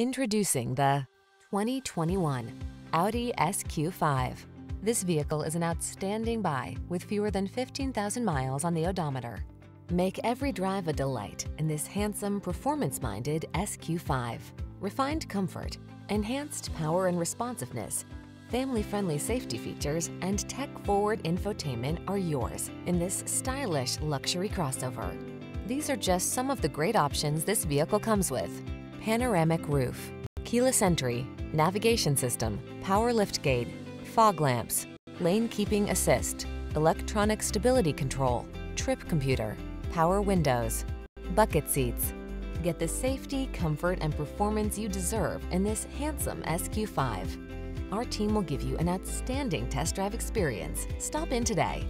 Introducing the 2021 Audi SQ5. This vehicle is an outstanding buy with fewer than 15,000 miles on the odometer. Make every drive a delight in this handsome, performance-minded SQ5. Refined comfort, enhanced power and responsiveness, family-friendly safety features, and tech-forward infotainment are yours in this stylish luxury crossover. These are just some of the great options this vehicle comes with. Panoramic roof, keyless entry, navigation system, power liftgate, fog lamps, lane keeping assist, electronic stability control, trip computer, power windows, bucket seats. Get the safety, comfort, and performance you deserve in this handsome SQ5. Our team will give you an outstanding test drive experience. Stop in today.